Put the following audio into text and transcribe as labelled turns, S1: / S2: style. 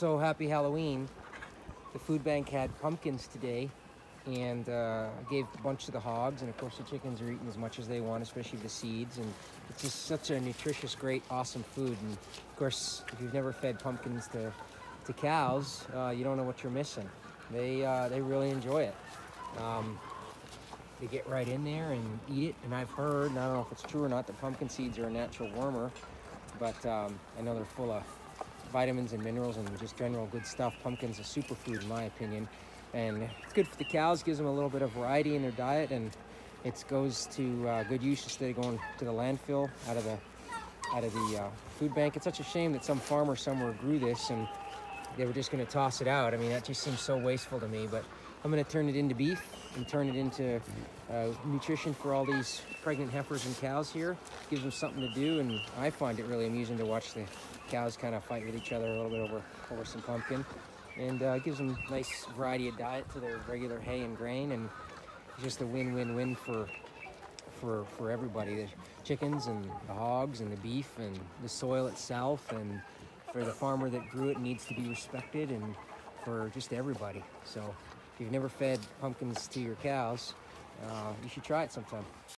S1: So happy Halloween. The food bank had pumpkins today and uh, gave a bunch to the hogs. And of course, the chickens are eating as much as they want, especially the seeds. And it's just such a nutritious, great, awesome food. And of course, if you've never fed pumpkins to, to cows, uh, you don't know what you're missing. They, uh, they really enjoy it. Um, they get right in there and eat it. And I've heard, and I don't know if it's true or not, that pumpkin seeds are a natural warmer, but um, I know they're full of vitamins and minerals and just general good stuff. Pumpkin's a superfood, in my opinion, and it's good for the cows. Gives them a little bit of variety in their diet, and it goes to uh, good use instead of going to the landfill out of the out of the uh, food bank. It's such a shame that some farmer somewhere grew this and they were just going to toss it out. I mean, that just seems so wasteful to me. But I'm going to turn it into beef and turn it into uh, nutrition for all these pregnant heifers and cows here. Gives them something to do, and I find it really amusing to watch the cows kind of fight with each other a little bit over over some pumpkin, and uh, gives them a nice variety of diet to their regular hay and grain, and just a win-win-win for for for everybody. The chickens and the hogs and the beef and the soil itself and for the farmer that grew it needs to be respected and for just everybody. So if you've never fed pumpkins to your cows uh, you should try it sometime